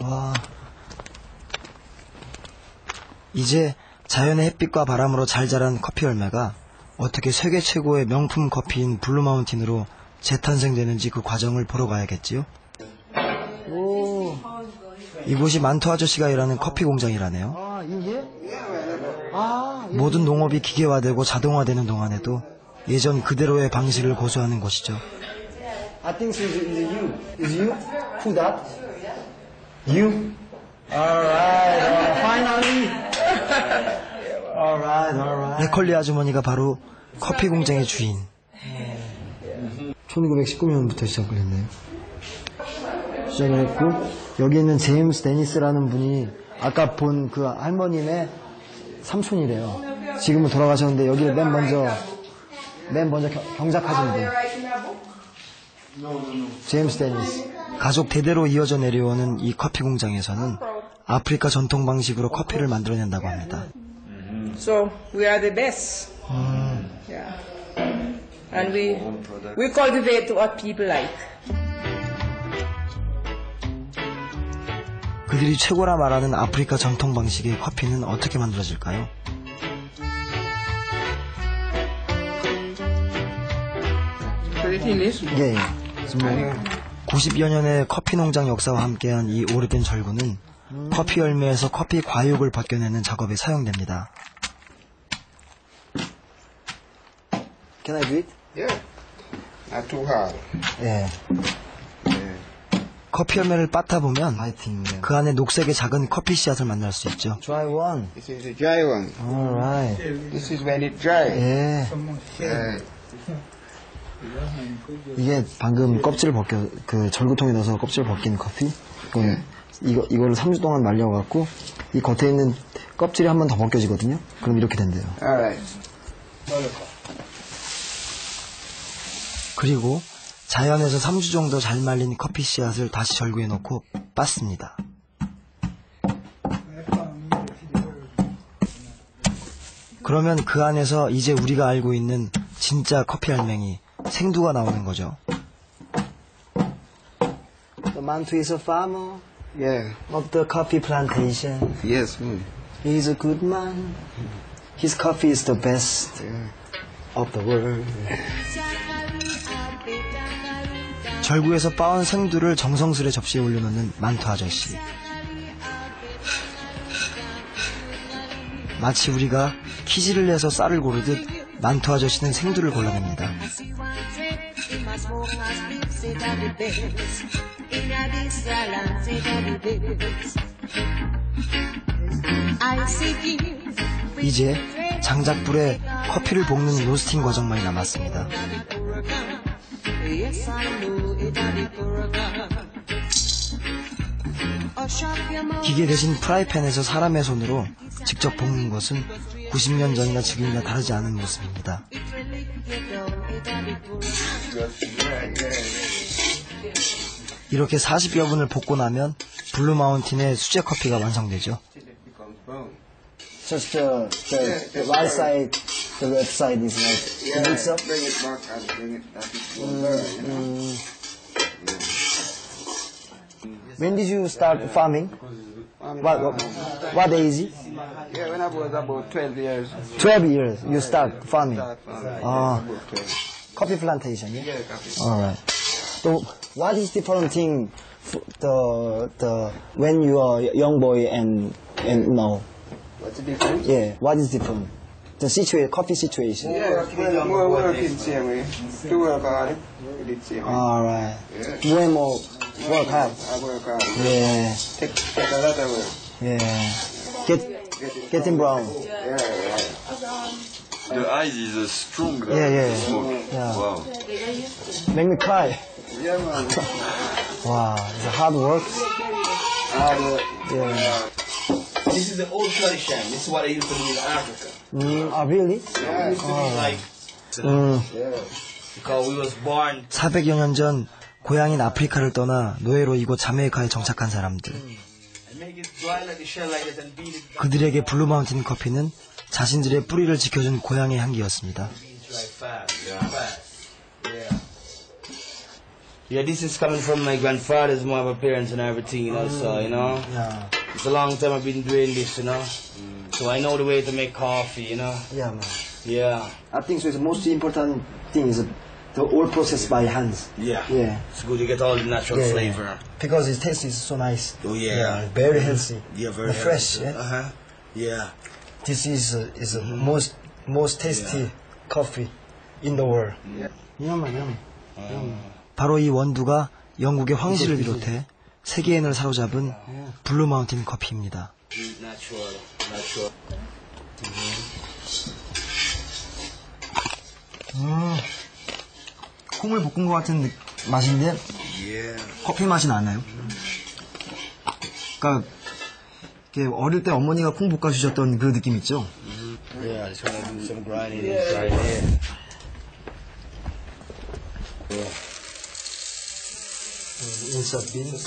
와. 이제 자연의 햇빛과 바람으로 잘 자란 커피 열매가 어떻게 세계 최고의 명품 커피인 블루마운틴으로 재탄생되는지 그 과정을 보러 가야겠지요? 오. 이곳이 만토 아저씨가 일하는 커피 공장이라네요. 아, 이게? 아, 모든 농업이 기계화되고 자동화되는 동안에도 예전 그대로의 방식을 고수하는 곳이죠. I think it's you. Is you? Who that? You? Alright, uh, finally. Alright, alright. 레컬리 아주머니가 바로 커피 공장의 주인. 1919년부터 시작을 했네요. 시작을 했고, 여기 있는 제임스 데니스라는 분이 아까 본 그 할머님의 삼촌이래요. 지금은 돌아가셨는데 여기를 맨 먼저, 맨 먼저 경- 경작하신 분. 제임스 데니스. 가족 대대로 이어져 내려오는 이 커피 공장에서는 아프리카 전통 방식으로 커피를 만들어낸다고 합니다. So we are the best. Yeah. And we we cultivate what people like. 그들이 최고라 말하는 아프리카 전통 방식의 커피는 어떻게 만들어질까요? 예, 예. 뭐 90여 년의 커피 농장 역사와 함께한 이 오래된 절구는 커피 열매에서 커피 과육을 벗겨내는 작업에 사용됩니다. Can I do it? Yeah. Not too hard. 예. 커피 열매를 빻다 보면 그 안에 녹색의 작은 커피 씨앗을 만날 수 있죠. Dry one. This is a dry one. Alright. This is when it dry. 예. Yeah. 이게 방금 껍질을 벗겨 그 절구통에 넣어서 껍질을 벗긴 커피. 이건 이거 이거를 3주 동안 말려갖고 이 겉에 있는 껍질이 한 번 더 벗겨지거든요. 그럼 이렇게 된대요. 그리고 자연에서 3주 정도 잘 말린 커피 씨앗을 다시 절구에 넣고 빻습니다. 그러면 그 안에서 이제 우리가 알고 있는 진짜 커피 알맹이 생두가 나오는 거죠. The mantu is a farmer Yeah. of the coffee plantation. Yes. Mm. He is a good man. His coffee is the best of the world. 절구에서 빻은 생두를 정성스레 접시에 올려놓는 만투 아저씨. 마치 우리가 키지를 내서 쌀을 고르듯 만투 아저씨는 생두를 골라냅니다. 이제 장작불에 커피를 볶는 로스팅 과정만이 남았습니다. 기계 대신 프라이팬에서 사람의 손으로 직접 볶는 것은 90년 전이나 지금이나 다르지 않은 모습입니다. 이렇게 40여 분을 볶고 나면 블루 마운틴의 수제 커피가 완성되죠. Just the, the, the right side, the left side is like Yeah. mix up. Bring it back and bring it back. You know. When did you start farming? Um, What, what, what age? Yeah, when I was about 12 years. 12 years you start farming. Start farming. Ah. 12. Coffee plantation, yeah? Yeah, coffee. Alright. So what is different thing f- the the when you are young boy and and now? What's the difference? Yeah, what is different? The situation, coffee situation. Yeah, well, more working same way. To work hard, we did same way. Alright. Yeah. More more work hard. I work hard. Yeah, Take, take a lot of work. yeah. Get getting brown. Yeah, yeah. The ice is uh, strong. uh, Yeah, yeah, the smoke. yeah. Wow. Make me cry. Yeah, man. Wow, it's a hard work. Hard work. Yeah. This is the old tradition. This is what they used to do in Africa. Mm, oh, really? Yeah, Like, 음, yeah. because we was born 400여 년 전 고향인 아프리카를 떠나 노예로 이곳 자메이카에 정착한 사람들. 그들에게 블루마운틴 커피는 자신들의 뿌리를 지켜준 고향의 향기였습니다. Yeah. This is coming from my grandfather's mother, parents, and everything, you know. So you know, Yeah, it's a long time I've been doing this, you know. So I know the way to make coffee, you know. yeah, man. Yeah, I think so. The most important thing is the all processed by hands. yeah. Yeah, It's good. You get all the natural Yeah, yeah. flavor. because its taste is so nice. Oh yeah. very healthy. Yeah, very And fresh. healthy. Yeah? Uh-huh. Yeah. This is uh, is the most most tasty coffee in the world. 야만 야만. 바로 이 원두가 영국의 황실을 비롯해 세계인을 사로잡은 블루 마운틴 커피입니다. Natural. Natural. 콩을 볶은 것 같은 느- 맛인데 커피 맛이 나나요? 그러니까 이렇게 어릴 때 어머니가 콩 볶아 주셨던 그 느낌 있죠? Yeah, just gonna do some grinding right here.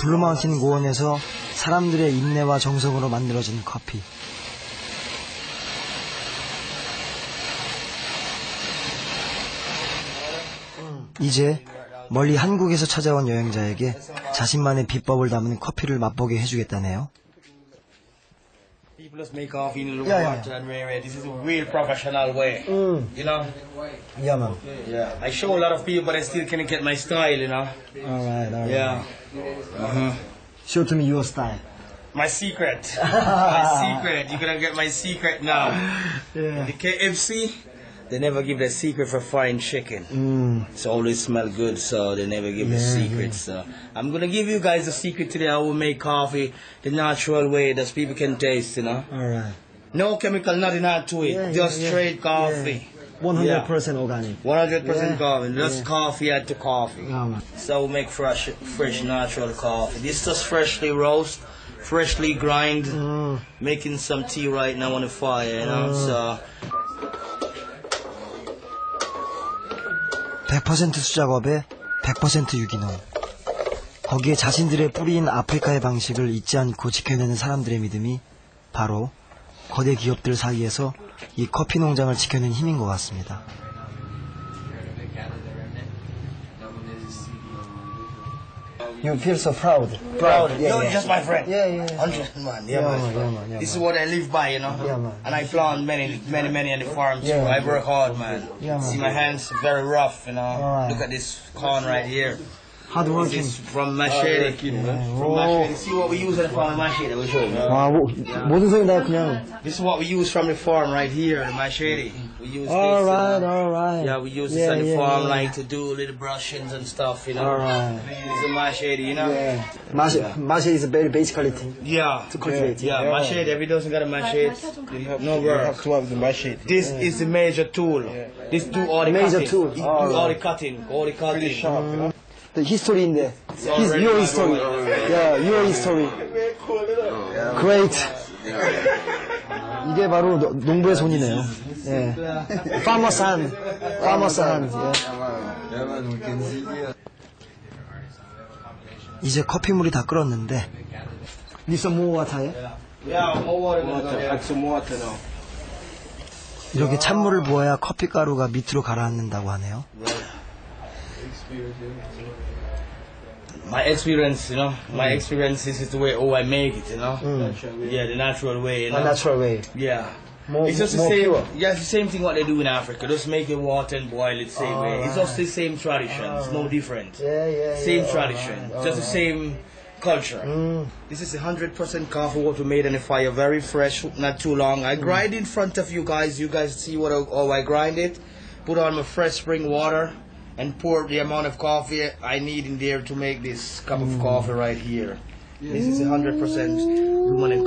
블루 마운틴 고원에서 사람들의 인내와 정성으로 만들어진 커피. 이제 멀리 한국에서 찾아온 여행자에게 자신만의 비법을 담은 커피를 맛보게 해주겠다네요. People just make coffee in the Yeah, yeah. water and rare. This is a real professional way. You know? 야만. Yeah. I show a lot of people, but I still can't get my style, you know? Alright, alright. Yeah. Uh-huh. Show to me your style. My secret. my secret. You're gonna get my secret now. Yeah. The KFC, they never give the secret for frying chicken. Mm. It's always smell good, so they never give yeah, the secret. Yeah. So I'm gonna give you guys the secret today. I will make coffee the natural way that people can taste. You know. All right. No chemical, nothing added to it. Yeah, just straight coffee. 100% organic. 100% coffee. Just coffee add to coffee. Oh, so we make fresh, fresh natural coffee. This just freshly roast, freshly grind. Mm. Making some tea right now on the fire, you know. Mm. So 100% 수작업에 100% 유기농. 거기에 자신들의 뿌리인 아프리카의 방식을 잊지 않고 지켜내는 사람들의 믿음이 바로 거대 기업들 사이에서 이 커피 농장을 지켜낸 힘인 것 같습니다. You feel so proud. proud. Yeah, You're yeah. just my friend. Yeah, yeah, yeah. Man. Yeah, Yeah, man. man, yeah, man, this is what I live by, you know. Yeah, man. And I plant many, many, many on the farm too. Yeah, I work hard, man. Yeah, man. See my hands very rough, you know. Alright. Look at this corn right here hard working. from Mashele. Yeah. From Oh, See what we use on the farm in We show you. Wow, what, what is it that now? This is what we use from the farm right here, the Machete. We use all this. Alright, uh, alright. Yeah, we use yeah, this on the yeah, farm, like to do little brushings and stuff, you know. Alright. It's a machete, you know? Yeah. Mashele is a very basically thing. Yeah. To cultivate. Yeah, yeah. machete. Every doesn't got a machete. No work. No have to have the machete. This is the major tool. This do all the major cutting. Major tool. It do oh. all the cutting, all the cutting. Pretty sharp, you know? The history인데. His, your history. Yeah, your history. Great. 이게 바로 노- 농부의 손이네요. 예. Farmer's hand. Farmer's hand. 예. 이제 커피물이 다 끓었는데 Need some more water, 예? Yeah, more water. Add some water now. 이렇게 찬물을 부어야 커피 가루가 밑으로 가라앉는다고 하네요. My experience, you know, my mm. experience is the way oh I make it, you know. Mm. Yeah, the natural way, you know. A natural way. Yeah. More, It's just the same. pure. Yeah, it's the same thing what they do in Africa. Just make it water and boil it the same way. It's just the same tradition. It's no ah. different. Yeah, yeah, Same yeah. tradition. Ah. Just the ah. same culture. Mm. This is 100% coffee what we made in the fire. Very fresh, not too long. I mm. grind in front of you guys. You guys see what I, how I grind it. Put on my fresh spring water and pour the amount of coffee I need in there to make this cup of mm. coffee right here. This is 100% human and